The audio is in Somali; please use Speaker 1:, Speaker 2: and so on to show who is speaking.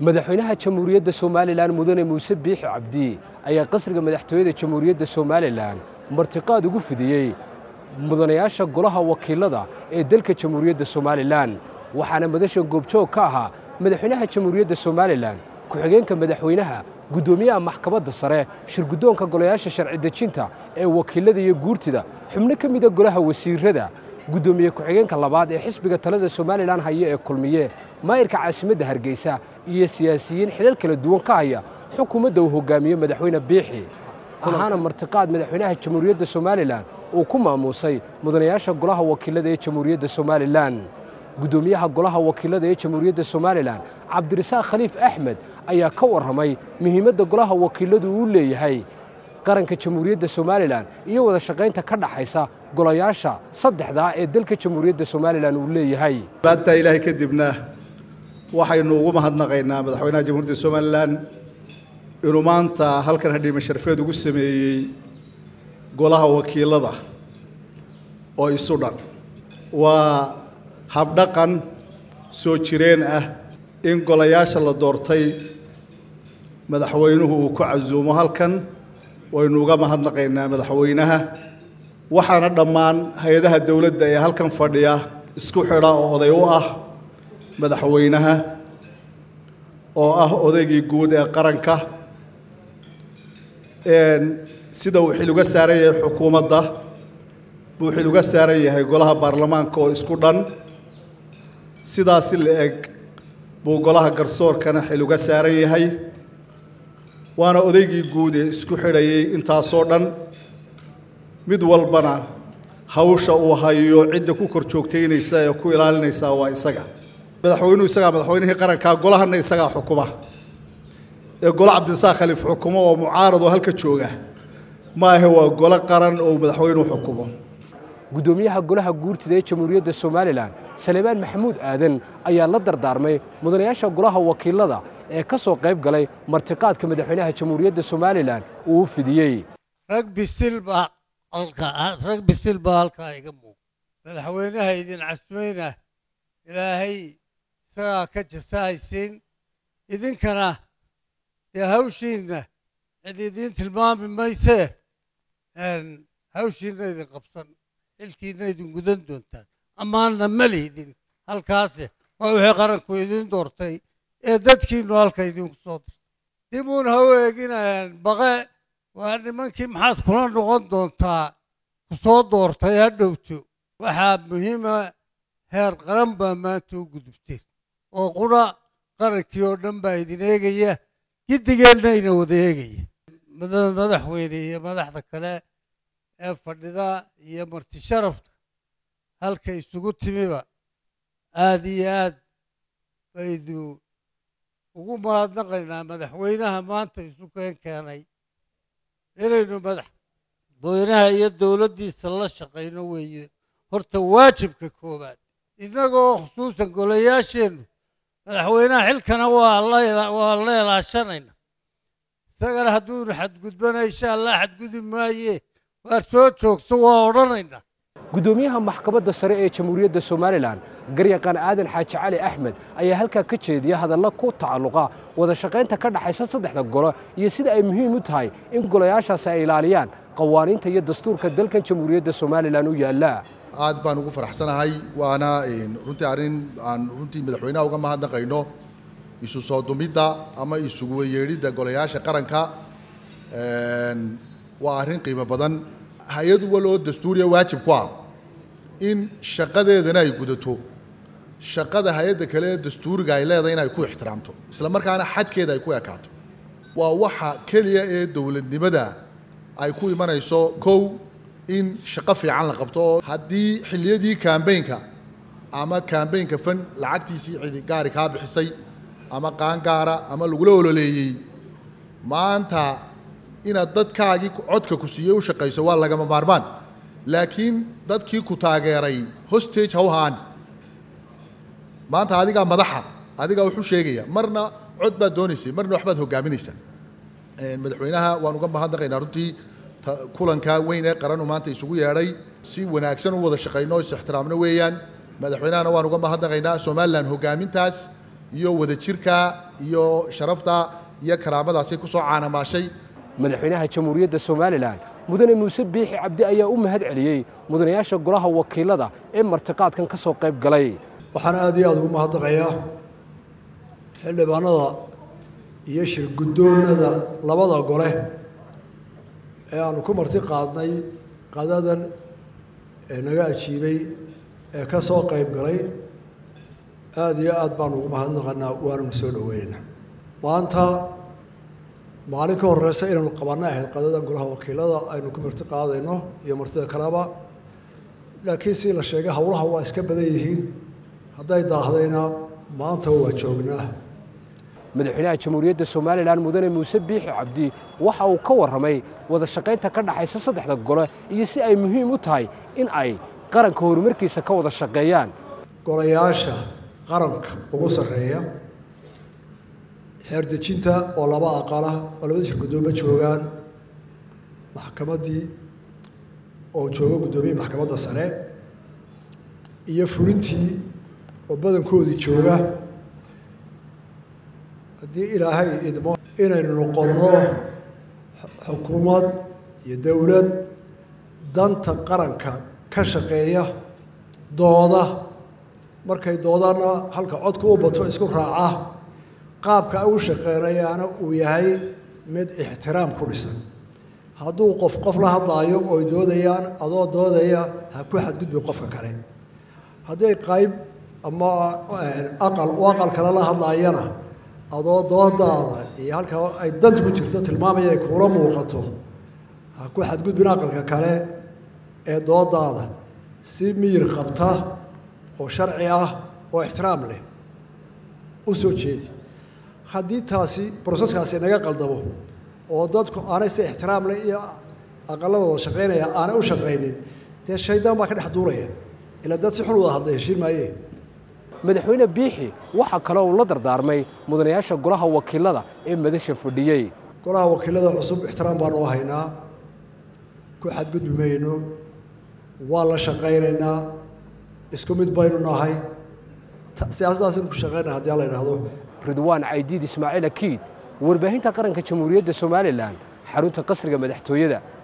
Speaker 1: madaxweynaha jamhuuriyadda somalilan mudane muuse biixi cabdi ayaa qasriga madaxtooyada jamhuuriyadda somalilan martiqaad ugu fidiyey mudanayaasha golaha wakiilada ee dalka jamhuuriyadda somalilan waxaana madashan goobjoog ka ahaa madaxweynaha jamhuuriyadda somalilan ku-xigeenka madaxweynaha guddoomiyaha maxkamadda sare shirguddoonka golayaasha sharci dejinta ee wakiilada iyo guurtida xubno ka mida golaha wasiirada guddoomiye ku-xigeenka labaad ee xisbiga talada somalilan haya ee kulmiye maayirka caasimadda hargeysa iyo siyaasiyiin xilal kala duwan ka haya xukuumadda uu hogaamiye madaxweyne biixi ahaana martiqaad madaxweynaha jamhuuriyadda somalilan uu ku maamuusay mudanayaasha golaha wakiilada ee jamhuuriyadda somalilan. Guddoomiyaha golaha wakiilada ee jamhuuriyadda somalilan cabdirasaaq khaliif axmed ayaa ka warramay muhiimadda golaha wakiiladu uu leeyahay. Qaranka jamhuuriyadda somalilan iyo wada shaqaynta ka dhaxaysa golayaasha saddexdaa ee dalka jamhuuriyadda somalilan uu leeyahay.
Speaker 2: Maanta ilaahay kadibna waxaynu ugu mahadnaqaynaa madaxweynaha jamhuuriyadda somalilan inuu maanta halkan hadhiime sharfeed ugu sameeyey golaha wakiilada oo isu dhan waa habdhaqan soo jireen ah in golayaasha la doortay madaxweynuhu uu ku casuumo halkan waynu uga mahadnaqaynaa madaxweynaha. Waxaana dhammaan hay'adaha dowladda ee halkan fadhiya isku xidha oo oday u ah madaxweynaha oo ah odaygii guud ee qaranka sida uu xil uga saaran yahay xukuumadda buu xil uga saaran yahay golaha baarlamaanka oo isku dhan. Sidaasi la eg buu golaha garsoorkana xil uga saaran yahay. Waana odaygii guud ee isku xidhayay intaasoo dhan. Mid walbana hawsha uu hayo cidda ku kor joogtaynaysa ee ku ilaalinaysa waa isaga madaxweynuhu isagaa madaxweynihii qarankaa golahana isagaa xukuma ee golo cabdirasaaq khaliif xukumo oo mucaarad oo halka jooga maahe waa golo qaran oo madaxweynuhu xukumo.
Speaker 1: Guddoomiyaha golaha guurtida ee jamhuuriyadda somalilan saleebaan maxamuud aadan ayaa la dardaarmay mudanayaasha golaha wakiilada ee ka soo qayb galay martiqaadka madaxweynaha jamhuuriyadda somalilan uu u fidiyey.
Speaker 3: Rag bisil baa rag bisil baa halkaa iga muuq madaxweynaha idin casmayna ilaahay isagaa ka jasahaysiin idinkana dee hawshiinna cid idiin tilmaami maysee hawshiinna idin qabsan xilkiinna idin gudan doontaan. Ammaanna ma lihdin halkaase waa wixii qaranku idin doortay ee dadkiinnu halka idinku soo dirtay. Dibuun ha u eeginayaan baqe waa nimankii maxaad kula noqon doontaa ku soo doortay ha dhowto. Waxaa muhiima heer qaran baa maanta u gudubteen oo qura qarankii oo dhan baa idin eegaya giddigeenna ina wada eegaya. Madaxweyne iyo madaxda kale ee fadhida iyo marti sharafta halka isugu timiba aad iyo aad baydu ugu mahadnaqaynaa madaxweynaha maanta isu keen keenay inaynu madaxweynaha iyo dowladdiisa la shaqayno weeye. Horta waajibka koowaad innagoo khusuusan golayaasheennu madaxweynaha xilkana waa la ilaashanayna isagana hadduunu xadgudbana insha allah xadgudi maaye waar soo joogso waa odhanaynaa
Speaker 1: guddoomiyaha maxkamadda sare ee jamhuuriyadda somalilan garyaqaan aadan xaaji cali axmed ayaa halkaa ka jeediya hadalla ku tacalluqa wada shaqaynta ka dhaxaysa saddexda golo iyo sida ay muhiim u tahay in golayaashaasi ay ilaaliyaan qawaaniinta iyo dastuurka dalkan jamhuuriyadda somalilan u yaalla
Speaker 4: aad baan ugu faraxsanahay waana runtii arrin aan runtii madaxweynaha uga mahadnaqayno isu soo dumidda ama isugu yeedhidda golayaasha qaranka waa arrin qiimo badan. Hay'ad wal oo dastuuriya waajib ku ah in shaqadeedana ay gudato. Shaqada hay'adda kale ee dastuuriga ay leedahay in ku ixtiraamto isla markaana xadkeeda ay ku ekaato. Waa waxa keliya ee dowladnimada ay ku imanayso kow in shaqo fiican la qabto. Oo haddii xilliyadii kambaynka ama kambaynka fan lacagtiisii cidi gaari kaa bixisay ama qaangaara ama lagula ololeeyey maanta inaad dadkaagii codka ku siiyey u shaqayso waa lagama maarmaan. Laakiin dadkii ku taageeray hostage ha u haani maanta adigaa madaxa adigaa wuxuu sheegaya marna cod baad doonaysay marna waxbaad hogaaminaysaa madaxweynaha waan uga mahadnaqaynaa runtii kulanka weyn ee qaranu maanta isugu yeedhay si wanaagsan u wada shaqayno is ixtiraamno weeyaan. Madaxweynahana waan uga mahadnaqaynaa somalilan hogaamintaas iyo wadajirka iyo sharafta iyo karaamadaasi ku soo caanamaashay.
Speaker 1: Madaxweynaha jamhuuriyadda somalilan mudane muuse biixi cabdi ayaa u mahad celiyey mudanayaasha golaha wakiilada ee martiqaadkan ka soo qayb galay.
Speaker 5: Waxaan aad iyo aada ugu mahadnaqayaa xildhibaanada iyo shirguddoonada labada gole ee aanu ku marti qaadnay qadadan ee naga ajiibay ee ka soo qayb galay aada iyo aad baanu ugu mahadnaqanaa waananu soo dhoweynaynaa maanta maalin ka horeysa inaynu qabanno ahayd qadadan golaha wakiilada aynu ku marti qaadayno iyo martida kaleba. Laakiin si la sheegay howlaha waa iska badan yihiin. Hadday daahdayna maanta waa joognaa
Speaker 1: madaxweynaha jamhuuriyadda somalilan mudane muuse biixi cabdi waxa uu ka warramay wada shaqaynta ka dhaxaysa saddexda gole iyo si ay muhiim u tahay in ay qaranka horumarkiisa ka wada shaqeeyaan.
Speaker 5: Golayaasha qaranka ugu sarreeya xeerdejinta oo laba aqala oo labada shir guddooma joogaan maxkamaddii oo jooga guddoomiyii maxkamadda sare iyo fulintii oo badankoodii jooga haddii ilaahay idmo inaynu noqonno xukuumad iyo dowlad danta qaranka ka shaqeeya dooda. Markay doodana halka codka u bato isku raaca qaabka ay u shaqeynayaana uu yahay mid ixtiraam ku dhisan. Hadduu qof qof la hadlaayo ooy doodayaan adoo doodaya ha ku xadgudbin qofka kale. Hadday qayb ama aqal u aqal kale la hadlaayana adoo doodaada iyo halkaa ay danta ku jirto tilmaamaya ay kuula muuqato ha ku xadgudbin aqalka kale ee doodaada. Si miyir qabta oo sharci ah oo ixtiraam leh u soo jeedi. Haddii taasi broseskaasi naga qaldamo oo dadku aanay si ixtiraam leh iyo aqaladooda shaqaynaya aanay u shaqaynin dee shaydaan baa ka dhex duulaya ilaa dad si xun wada hadlay heshiin maayee
Speaker 1: madaxweyne biixi waxaa kale uu la dardaarmay mudanayaasha golaha wakiilada ee madasha fadhiyey
Speaker 5: golaha wakiilada cusub ixtiraam baanu u haynaa ku xadgudbi mayno. Waa la shaqaynaynaa. Isku mid baynu nahay. Siyaasaddaasinu ku shaqaynaa haddii la idhaahdo
Speaker 1: ridwaan caydiid ismaaciil akiid warbaahinta qaranka jamhuuriyadda somalilan xarunta qasriga madaxtooyada